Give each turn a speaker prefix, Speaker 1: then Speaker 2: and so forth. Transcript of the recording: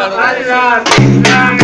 Speaker 1: Allah